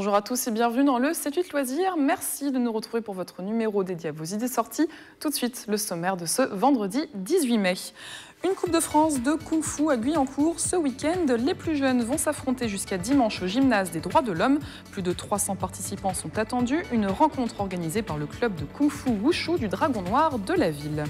Bonjour à tous et bienvenue dans le 7-8 Loisirs. Merci de nous retrouver pour votre numéro dédié à vos idées sorties. Tout de suite, le sommaire de ce vendredi 18 mai. Une Coupe de France de Kung Fu à Guyancourt ce week-end. Les plus jeunes vont s'affronter jusqu'à dimanche au gymnase des droits de l'homme. Plus de 300 participants sont attendus. Une rencontre organisée par le club de Kung Fu Wushu du Dragon Noir de la ville.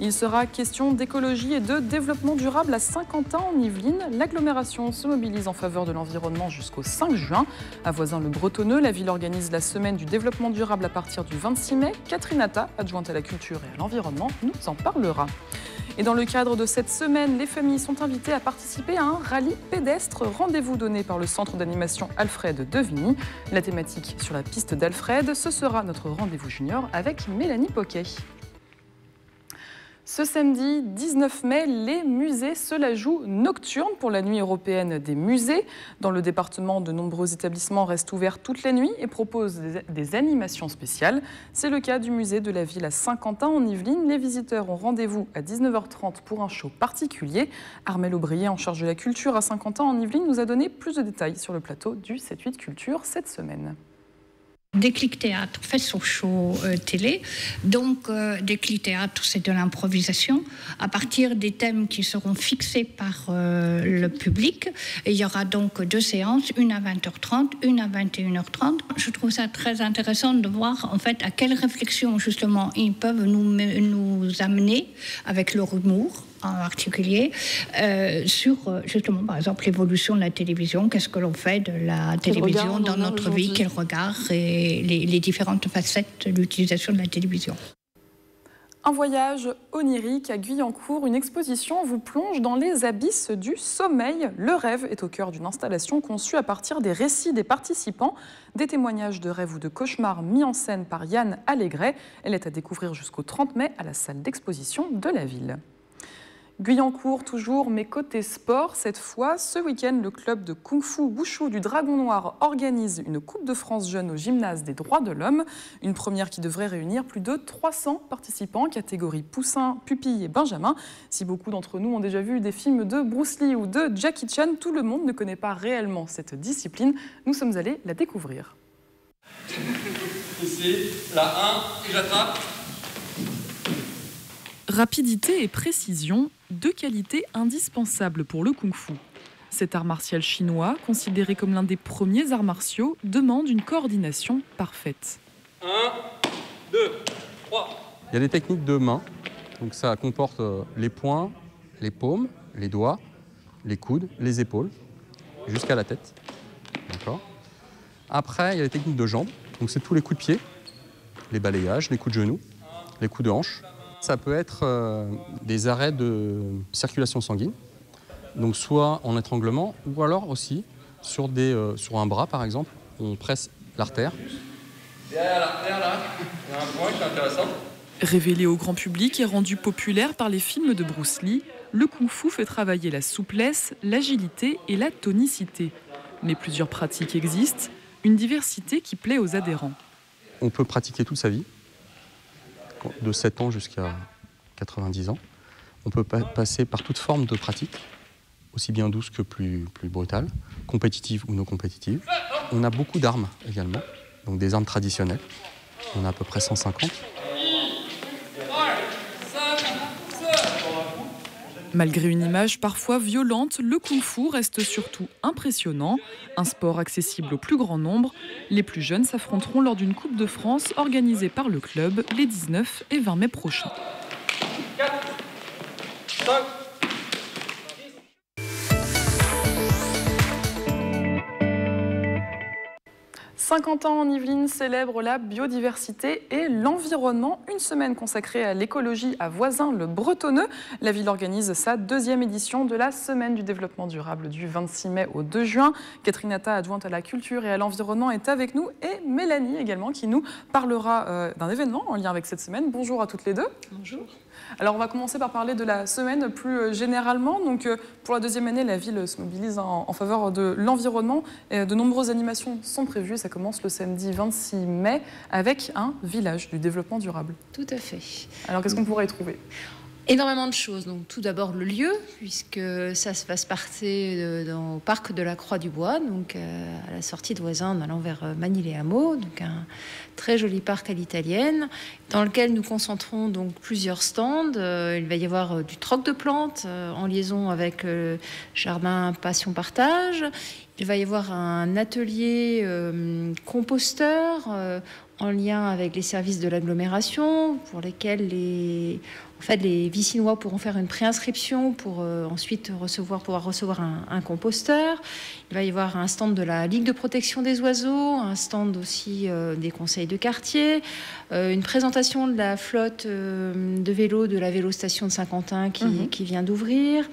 Il sera question d'écologie et de développement durable à Saint-Quentin en Yvelines. L'agglomération se mobilise en faveur de l'environnement jusqu'au 5 juin. À Voisin-le-Bretonneux, la ville organise la semaine du développement durable à partir du 26 mai. Catherine Atta, adjointe à la culture et à l'environnement, nous en parlera. Et dans le cadre de cette semaine, les familles sont invitées à participer à un rallye pédestre. Rendez-vous donné par le centre d'animation Alfred de Vigny. La thématique sur la piste d'Alfred, ce sera notre rendez-vous junior avec Mélanie Poquet. Ce samedi 19 mai, les musées se la jouent nocturne pour la nuit européenne des musées. Dans le département, de nombreux établissements restent ouverts toute la nuit et proposent des, animations spéciales. C'est le cas du musée de la ville à Saint-Quentin en Yvelines. Les visiteurs ont rendez-vous à 19h30 pour un show particulier. Armel Aubrier, en charge de la culture à Saint-Quentin en Yvelines, nous a donné plus de détails sur le plateau du 7-8 Culture cette semaine. Déclic Théâtre fait son show euh, télé. Donc, euh, Déclic Théâtre, c'est de l'improvisation à partir des thèmes qui seront fixés par euh, le public. Il y aura donc deux séances, une à 20h30, une à 21h30. Je trouve ça très intéressant de voir en fait à quelle réflexion justement ils peuvent nous, nous amener avec leur humour en particulier, euh, sur euh, justement, par exemple, l'évolution de la télévision, qu'est-ce que l'on fait de la télévision dans notre vie, quel regard et les, différentes facettes de l'utilisation de la télévision? Un voyage onirique à Guyancourt, une exposition vous plonge dans les abysses du sommeil. Le rêve est au cœur d'une installation conçue à partir des récits des participants, des témoignages de rêves ou de cauchemars mis en scène par Yann Allégret. Elle est à découvrir jusqu'au 30 mai à la salle d'exposition de la ville. Guyancourt toujours, mais côté sport, cette fois, ce week-end, le club de Kung Fu Wushu du Dragon Noir organise une Coupe de France jeune au gymnase des droits de l'homme. Une première qui devrait réunir plus de 300 participants, catégorie poussin, pupille et benjamin. Si beaucoup d'entre nous ont déjà vu des films de Bruce Lee ou de Jackie Chan, tout le monde ne connaît pas réellement cette discipline. Nous sommes allés la découvrir. Ici, la 1, et j'attrape. Rapidité et précision, deux qualités indispensables pour le kung-fu. Cet art martial chinois, considéré comme l'un des premiers arts martiaux, demande une coordination parfaite. 1, 2, 3. Il y a des techniques de main, donc ça comporte euh, les poings, les paumes, les doigts, les coudes, les épaules, jusqu'à la tête. D'accord Après, il y a les techniques de jambes, donc c'est tous les coups de pied, les balayages, les coups de genoux, les coups de hanche, ça peut être euh, des arrêts de circulation sanguine, donc soit en étranglement ou alors aussi sur, des, euh, sur un bras par exemple, on presse l'artère. Derrière l'artère là, il y a un point qui est intéressant. Révélé au grand public et rendu populaire par les films de Bruce Lee, le kung-fu fait travailler la souplesse, l'agilité et la tonicité. Mais plusieurs pratiques existent, une diversité qui plaît aux adhérents. On peut pratiquer toute sa vie, de 7 ans jusqu'à 90 ans. On peut passer par toute forme de pratique, aussi bien douce que plus, plus brutale, compétitive ou non compétitive. On a beaucoup d'armes également, donc des armes traditionnelles. On a à peu près 150. Malgré une image parfois violente, le kung-fu reste surtout impressionnant. Un sport accessible au plus grand nombre. Les plus jeunes s'affronteront lors d'une Coupe de France organisée par le club les 19 et 20 mai prochains. 50 ans en Yvelines célèbre la biodiversité et l'environnement. Une semaine consacrée à l'écologie à Voisin, le Bretonneux. La ville organise sa deuxième édition de la Semaine du développement durable du 26 mai au 2 juin. Catherine Atta, adjointe à la culture et à l'environnement, est avec nous et Mélanie également qui nous parlera euh, d'un événement en lien avec cette semaine. Bonjour à toutes les deux. Bonjour. Alors on va commencer par parler de la semaine plus euh, généralement. Donc euh, pour la deuxième année, la ville se mobilise en, faveur de l'environnement. De nombreuses animations sont prévues. Ça commence le samedi 26 mai avec un village du développement durable. Tout à fait. Alors qu'est-ce qu'on pourrait y trouver? Énormément de choses. Donc, tout d'abord le lieu, puisque ça se passer dans, au parc de la Croix du Bois, donc euh, à la sortie de Voisin en allant vers euh, Manille et Hameau, donc un très joli parc à l'italienne, dans lequel nous concentrons donc plusieurs stands. Euh, il va y avoir du troc de plantes en liaison avec le jardin Passion Partage. Il va y avoir un atelier composteur en lien avec les services de l'agglomération, pour lesquels les, en fait, les Vicinois pourront faire une préinscription pour euh, ensuite recevoir, pouvoir recevoir un, composteur. Il va y avoir un stand de la Ligue de protection des oiseaux, un stand aussi euh, des conseils de quartier, euh, une présentation de la flotte de vélos de la vélostation de Saint-Quentin qui, mhm. qui vient d'ouvrir.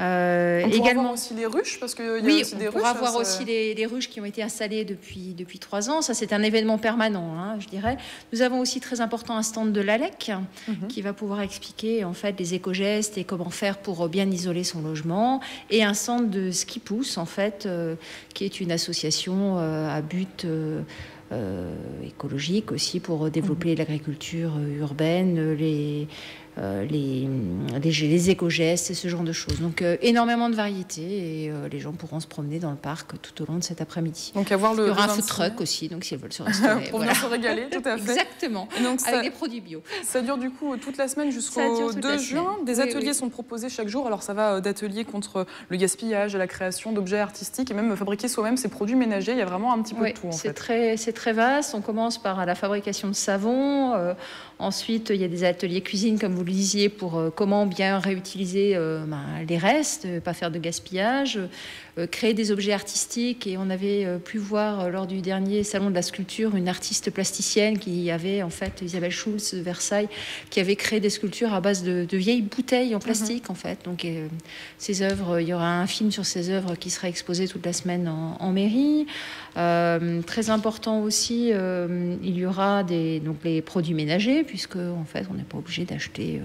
Euh, on également aussi les ruches parce que y a oui, aussi des on pourra voir aussi les, ruches qui ont été installées depuis depuis trois ans. Ça, c'est un événement permanent, hein, je dirais. Nous avons aussi très important un stand de l'ALEC mhm. qui va pouvoir expliquer en fait les éco-gestes et comment faire pour bien isoler son logement, et un stand de ski pousse en fait, euh, qui est une association euh, à but écologique aussi pour développer mhm. l'agriculture urbaine, les euh, les, les, éco-gestes et ce genre de choses. Donc euh, énormément de variétés et euh, les gens pourront se promener dans le parc tout au long de cet après-midi. Donc avoir le, Il y aura un food truck aussi, donc s'ils veulent se restaurer. Pour bien se régaler, tout à fait. Exactement, et donc, avec des produits bio. Ça dure du coup toute la semaine jusqu'au 2 juin. Des ateliers sont proposés chaque jour. Alors ça va d'ateliers contre le gaspillage, la création d'objets artistiques et même fabriquer soi-même ses produits ménagers. Il y a vraiment un petit peu de tout. C'est très, très vaste. On commence par la fabrication de savon. Ensuite, il y a des ateliers cuisine, comme vous le disiez, pour euh, comment bien réutiliser euh, ben, les restes, euh, pas faire de gaspillage, créer des objets artistiques. Et on avait pu voir lors du dernier salon de la sculpture une artiste plasticienne qui avait, en fait, Isabelle Schulz de Versailles, qui avait créé des sculptures à base de, vieilles bouteilles en mhm. plastique, en fait. Donc, ces œuvres, il y aura un film sur ces œuvres qui sera exposé toute la semaine en, mairie. très important aussi, il y aura des, donc les produits ménagers, puisque en fait, on n'est pas obligé d'acheter euh,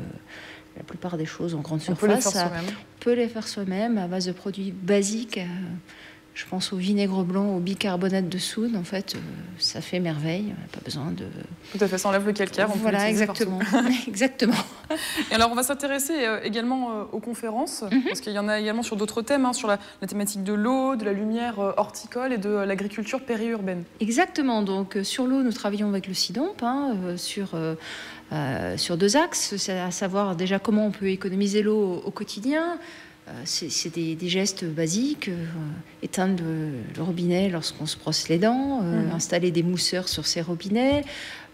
la plupart des choses en grande surface. On peut les faire soi-même. On peut les faire soi-même à base de produits basiques. Euh, je pense au vinaigre blanc, au bicarbonate de soude. En fait, euh, ça fait merveille. Pas besoin de. Tout à fait, ça enlève le calcaire. On voilà, exactement. exactement. Et alors, on va s'intéresser également aux conférences, mhm. parce qu'il y en a également sur d'autres thèmes, hein, sur la, thématique de l'eau, de la lumière horticole et de l'agriculture périurbaine. Exactement. Donc, sur l'eau, nous travaillons avec le SIDOMP, hein, sur euh, sur deux axes, à savoir déjà comment on peut économiser l'eau au, quotidien. Euh, c'est des, gestes basiques, euh, éteindre le, robinet lorsqu'on se brosse les dents, mmh. installer des mousseurs sur ses robinets,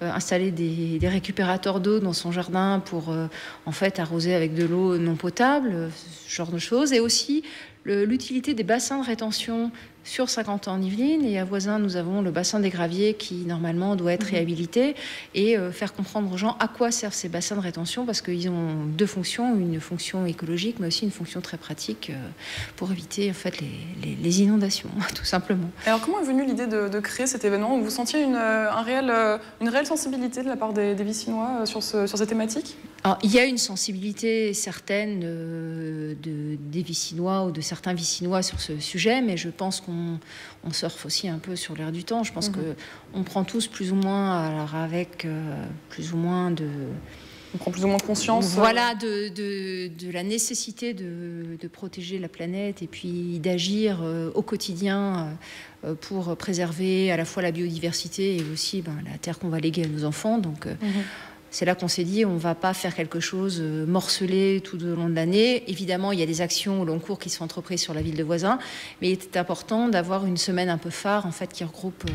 installer des, des récupérateurs d'eau dans son jardin pour en fait arroser avec de l'eau non potable, ce genre de choses, et aussi l'utilité des bassins de rétention sur 50 ans en Yvelines et à Voisin, nous avons le bassin des Graviers qui normalement doit être mhm. réhabilité et euh, faire comprendre aux gens à quoi servent ces bassins de rétention parce qu'ils ont deux fonctions, une fonction écologique mais aussi une fonction très pratique euh, pour éviter en fait les, inondations tout simplement. Alors comment est venue l'idée de, créer cet événement? Vous sentiez une, euh, un réel, une réelle sensibilité de la part des, Vicinois sur, ce, sur ces thématiques? Il y a une sensibilité certaine de, des Vicinois ou de certains Vicinois sur ce sujet, mais je pense qu'on on surfe aussi un peu sur l'air du temps. Je pense qu'on mhm. que on prend tous plus ou moins, alors avec euh, plus ou moins de on prend plus ou moins conscience. Euh, voilà, de, de, la nécessité de, de, protéger la planète et puis d'agir euh, au quotidien pour préserver à la fois la biodiversité et aussi ben, la terre qu'on va léguer à nos enfants. Donc, mhm. C'est là qu'on s'est dit, on ne va pas faire quelque chose euh, morcelé tout au long de l'année. Évidemment, il y a des actions au long cours qui sont entreprises sur la ville de Voisin, mais il était important d'avoir une semaine un peu phare, en fait, qui regroupe euh,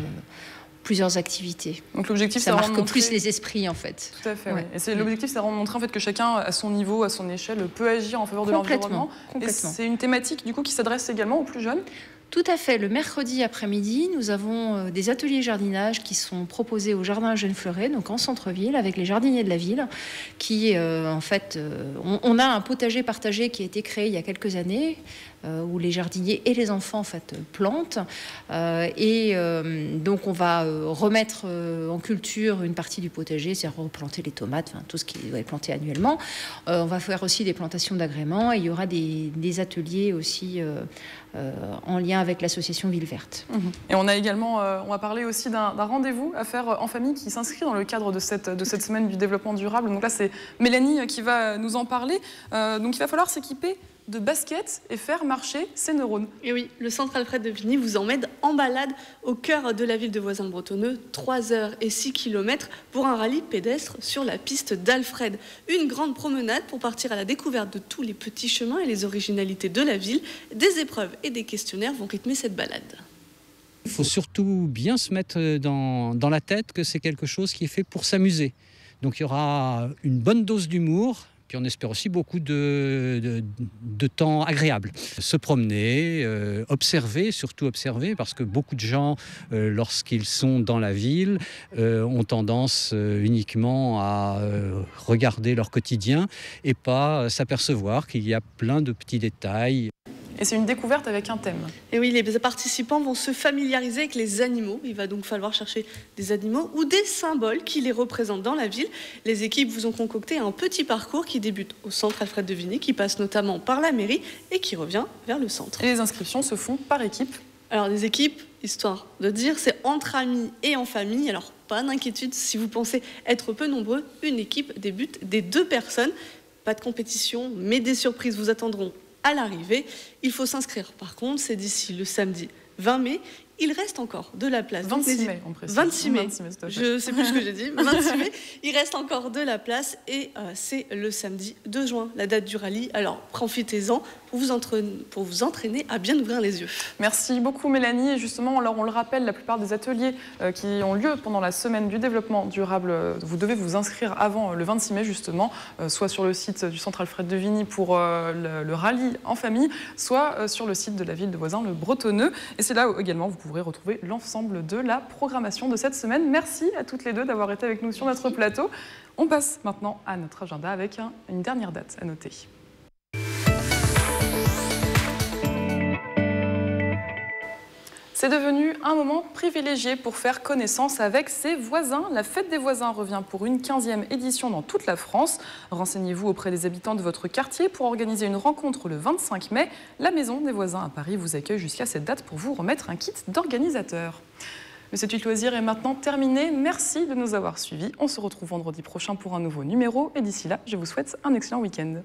plusieurs activités. Donc l'objectif, ça marque plus les esprits en fait. Tout à fait. Et c'est l'objectif, c'est de montrer en fait que chacun à son niveau, à son échelle, peut agir en faveur de l'environnement. Et c'est une thématique du coup qui s'adresse également aux plus jeunes? Tout à fait. Le mercredi après-midi, nous avons euh, des ateliers jardinage qui sont proposés au Jardin Jeune Fleuret, donc en centre-ville, avec les jardiniers de la ville, qui, euh, en fait, euh, on, a un potager partagé qui a été créé il y a quelques années où les jardiniers et les enfants en fait plantent. et donc on va remettre en culture une partie du potager, c'est-à-dire replanter les tomates, tout ce qui doit être planté annuellement. on va faire aussi des plantations d'agréments et il y aura des, ateliers aussi euh, en lien avec l'association Ville Verte. Et on a également, euh, on va parler aussi d'un rendez-vous à faire en famille qui s'inscrit dans le cadre de cette, de cette semaine du développement durable. Donc là, c'est Mélanie qui va nous en parler. Euh, donc il va falloir s'équiper de basket et faire marcher ses neurones. Et oui, le centre Alfred de Vigny vous emmène en balade au cœur de la ville de Voisin-Bretonneux, 3 heures et 6 km pour un rallye pédestre sur la piste d'Alfred. Une grande promenade pour partir à la découverte de tous les petits chemins et les originalités de la ville. Des épreuves et des questionnaires vont rythmer cette balade. Il faut surtout bien se mettre dans, dans la tête que c'est quelque chose qui est fait pour s'amuser. Donc il y aura une bonne dose d'humour, puis on espère aussi beaucoup de, temps agréable. Se promener, euh, observer, surtout observer, parce que beaucoup de gens, euh, lorsqu'ils sont dans la ville, euh, ont tendance uniquement à regarder leur quotidien et pas s'apercevoir qu'il y a plein de petits détails. Et c'est une découverte avec un thème. Et oui, les participants vont se familiariser avec les animaux. Il va donc falloir chercher des animaux ou des symboles qui les représentent dans la ville. Les équipes vous ont concocté un petit parcours qui débute au centre Alfred de Vigny, qui passe notamment par la mairie et qui revient vers le centre. Et les inscriptions se font par équipe Alors, les équipes, histoire de dire, c'est entre amis et en famille. Alors, pas d'inquiétude si vous pensez être peu nombreux, une équipe débute des deux personnes. Pas de compétition, mais des surprises vous attendront à l'arrivée. Il faut s'inscrire. Par contre, c'est d'ici le samedi 20 mai. Il reste encore de la place. 26 mai, on 26 mai. je ne sais plus ce que j'ai dit. 26 mai. Il reste encore de la place et euh, c'est le samedi 2 juin, la date du rallye. Alors profitez-en pour vous, entraîner, à bien ouvrir les yeux. Merci beaucoup Mélanie. Et justement, alors on le rappelle, la plupart des ateliers euh, qui ont lieu pendant la semaine du développement durable, euh, vous devez vous inscrire avant le 26 mai justement, soit sur le site du Centre Alfred de Vigny pour le, le, rallye en famille, soit sur le site de la ville de Voisin, le Bretonneux. Et c'est là où également vous pourrez retrouver l'ensemble de la programmation de cette semaine. Merci à toutes les deux d'avoir été avec nous sur notre plateau. On passe maintenant à notre agenda avec une dernière date à noter. C'est devenu un moment privilégié pour faire connaissance avec ses voisins. La fête des voisins revient pour une 15e édition dans toute la France. Renseignez-vous auprès des habitants de votre quartier pour organiser une rencontre le 25 mai. La Maison des voisins à Paris vous accueille jusqu'à cette date pour vous remettre un kit d'organisateur. Mais cette loisir est maintenant terminé. Merci de nous avoir suivis. On se retrouve vendredi prochain pour un nouveau numéro. Et d'ici là, je vous souhaite un excellent week-end.